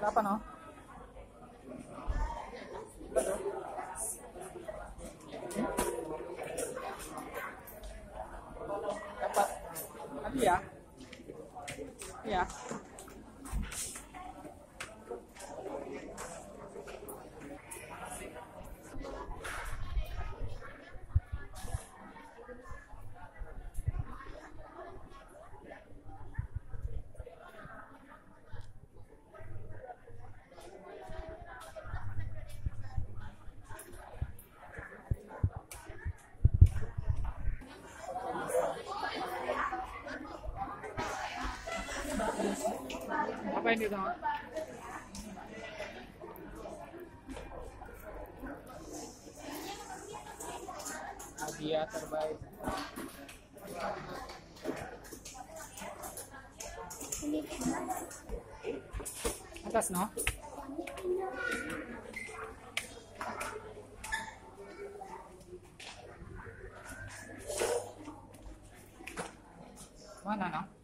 apa no? Dapat. Nanti ya. Iya. apa ini dong hadiah terbaik. Atas no? Mana no?